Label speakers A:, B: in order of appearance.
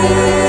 A: Música